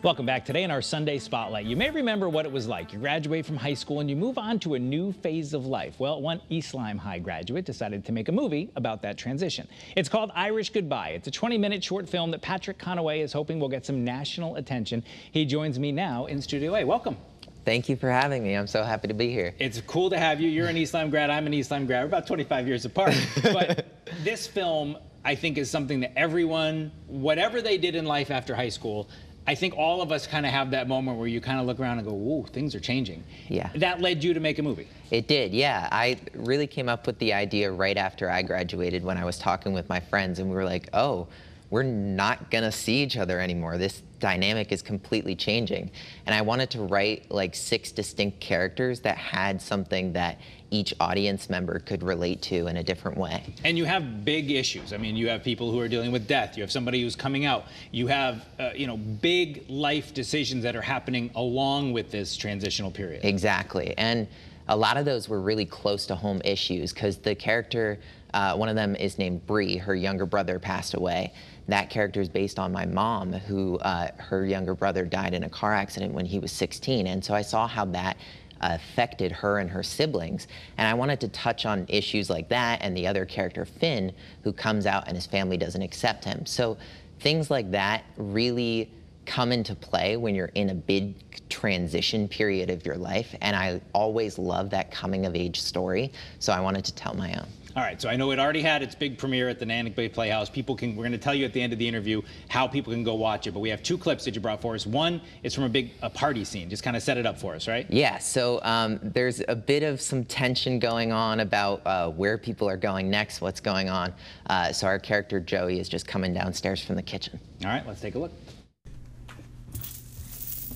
Welcome back today in our Sunday Spotlight. You may remember what it was like. You graduate from high school and you move on to a new phase of life. Well, one East Lyme High graduate decided to make a movie about that transition. It's called Irish Goodbye. It's a 20-minute short film that Patrick Conaway is hoping will get some national attention. He joins me now in Studio A. Welcome. Thank you for having me. I'm so happy to be here. It's cool to have you. You're an East Lyme grad. I'm an East Lyme grad. We're about 25 years apart. But this film, I think, is something that everyone, whatever they did in life after high school, I think all of us kind of have that moment where you kind of look around and go, "Whoa, things are changing." Yeah. That led you to make a movie. It did, yeah. I really came up with the idea right after I graduated when I was talking with my friends, and we were like, "Oh, we're not gonna see each other anymore. This dynamic is completely changing. And I wanted to write like six distinct characters that had something that each audience member could relate to in a different way. And you have big issues. I mean, you have people who are dealing with death. You have somebody who's coming out. You have, uh, you know, big life decisions that are happening along with this transitional period. Exactly. And a lot of those were really close to home issues because the character, uh, one of them is named Bree. Her younger brother passed away. That character is based on my mom, who uh, her younger brother died in a car accident when he was 16. And so I saw how that affected her and her siblings. And I wanted to touch on issues like that and the other character, Finn, who comes out and his family doesn't accept him. So things like that really come into play when you're in a big transition period of your life. And I always love that coming of age story. So I wanted to tell my own. All right, so I know it already had its big premiere at the Niantic Bay Playhouse. People can, we're going to tell you at the end of the interview how people can go watch it, but we have two clips that you brought for us. One is from a big a party scene. Just kind of set it up for us, right? Yeah, so um, there's a bit of some tension going on about uh, where people are going next, what's going on. Uh, so our character Joey is just coming downstairs from the kitchen. All right, let's take a look.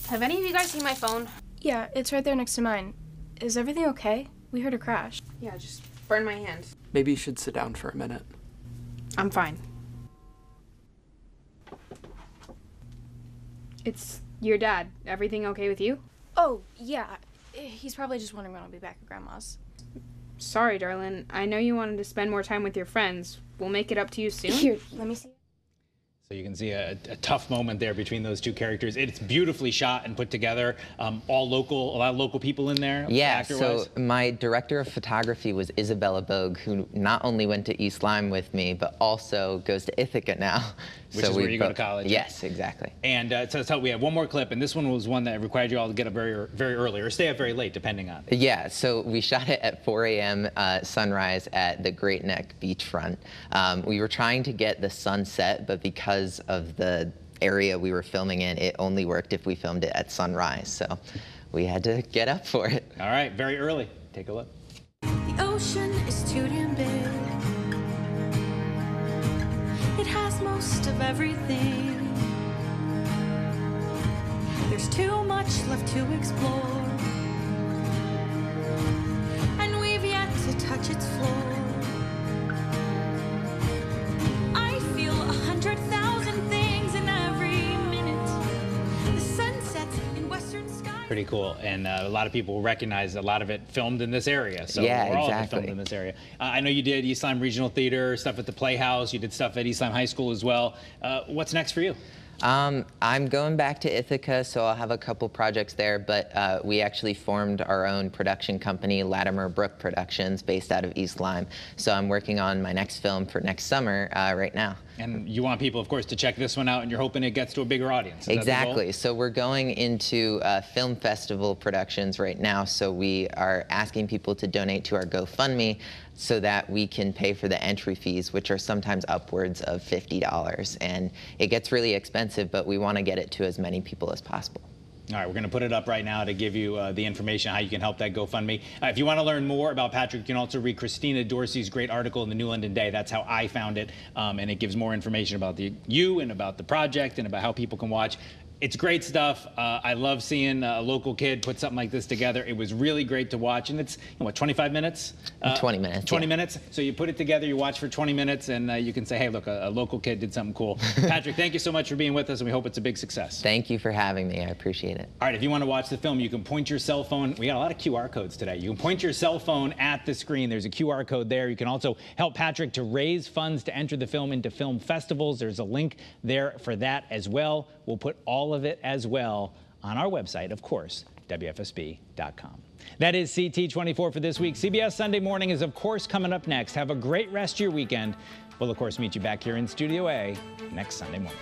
Have any of you guys seen my phone? Yeah, it's right there next to mine. Is everything okay? We heard a crash. Yeah, just burn my hand. Maybe you should sit down for a minute. I'm fine. It's your dad. Everything okay with you? Oh, yeah. He's probably just wondering when I'll be back at Grandma's. Sorry, darling. I know you wanted to spend more time with your friends. We'll make it up to you soon. Here, let me see. So you can see a, a, tough moment there between those two characters. It's beautifully shot and put together. Um, all local, a lot of local people in there. Yeah. So my director of photography was Isabella Bogue, who not only went to East Lyme with me, but also goes to Ithaca now. Which so is where you go to college. Yes, exactly. And uh, so, so, we have one more clip, and this one was one that required you all to get up very, very early or stay up very late, depending on. Yeah. So we shot it at 4 a.m. Uh, sunrise at the Great Neck beachfront. Um, we were trying to get the sunset, but because of the area we were filming in, it only worked if we filmed it at sunrise. So we had to get up for it. All right, very early. Take a look. The ocean is too damn big. Most of everything. There's too much left to explore. Pretty cool, and uh, a lot of people recognize a lot of it filmed in this area. So yeah, we're all exactly. filmed in this area. Uh, I know you did East Regional Theater stuff at the Playhouse. You did stuff at East High School as well. Uh, what's next for you? Um, I'm going back to Ithaca, so I'll have a couple projects there, but uh, we actually formed our own production company, Latimer Brook Productions, based out of East Lyme. So I'm working on my next film for next summer uh, right now. And you want people, of course, to check this one out, and you're hoping it gets to a bigger audience. Is exactly. So we're going into uh, film festival productions right now. So we are asking people to donate to our GoFundMe so that we can pay for the entry fees, which are sometimes upwards of $50. And it gets really expensive, but we want to get it to as many people as possible. All right, we're going to put it up right now to give you uh, the information how you can help that GoFundMe. Uh, if you want to learn more about Patrick, you can also read Kristina Dorsey's great article in the New London Day. That's how I found it, um, and it gives more information about the you and about the project and about how people can watch it's great stuff. Uh, I love seeing a local kid put something like this together. It was really great to watch, and it's you know, what 25 minutes? Uh, 20 minutes. 20 yeah. minutes. So you put it together, you watch for 20 minutes, and uh, you can say, hey, look, a, a, local kid did something cool. Patrick, thank you so much for being with us, and we hope it's a big success. Thank you for having me. I appreciate it. All right, if you want to watch the film, you can point your cell phone. We got a lot of QR codes today. You can point your cell phone at the screen. There's a QR code there. You can also help Patrick to raise funds to enter the film into film festivals. There's a link there for that as well. We'll put all of it as well on our website, of course, WFSB.com. That is CT24 for this week. CBS Sunday Morning is, of course, coming up next. Have a great rest of your weekend. We'll, of course, meet you back here in Studio A next Sunday morning.